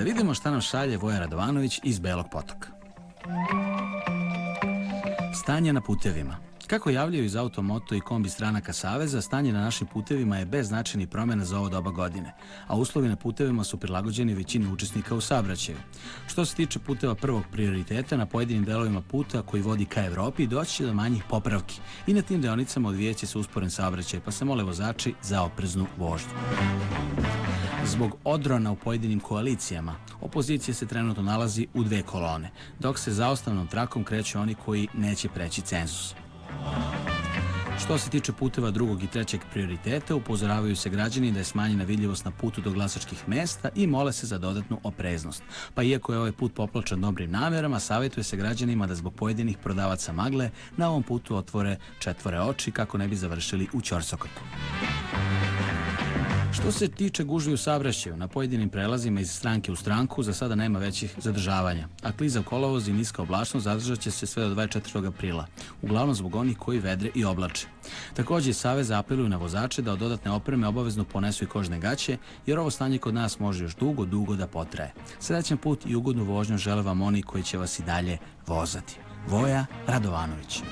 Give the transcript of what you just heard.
Da vidimo šta nam šalje Voja Radovanović iz Belog potoka. Stanje na putevima. Kako javljaju iz Automoto i kombi stranaka Saveza, stanje na našim putevima je bez značajnih promjena za ovo doba godine, a uslovi na putevima su prilagođeni većini učesnika u saobraćaju. Što se tiče puteva prvog prioriteta, na pojedinim delovima puta koji vodi ka Evropi doći će do manjih popravki i na tim deonicama odvijeće se usporen saobraćaj, pa se mole vozači za opreznu vožnju. Zbog odrona u pojedinim koalicijama, opozicija se trenutno nalazi u dve kolone, dok se zaostavnom trakom kreću oni koji neće preći cenzus. Što se tiče puteva drugog i trećeg prioriteta, upozoravaju se građani da je smanjena vidljivost na putu do glasačkih mesta i mole se za dodatnu opreznost. Pa iako je ovaj put poplačan dobrim namjerama, savjetuje se građanima da zbog pojedinih prodavaca magle na ovom putu otvore četvore oči kako ne bi završili u Ćorsokoku. Što se tiče gužvi u saobraćaju, na pojedinim prelazima iz stranke u stranku za sada nema većih zadržavanja, a klizav kolovoz i niska oblačnost zadržat će se sve do 24. aprila, uglavnom zbog onih koji vedre i oblače. Također, Savez apeluju na vozače da od dodatne opreme obavezno ponesu i kožne gaće, jer ovo stanje kod nas može još dugo, dugo da potraje. Srećan put i ugodnu vožnju žele vam oni koji će vas i dalje vozati. Voja Radovanović.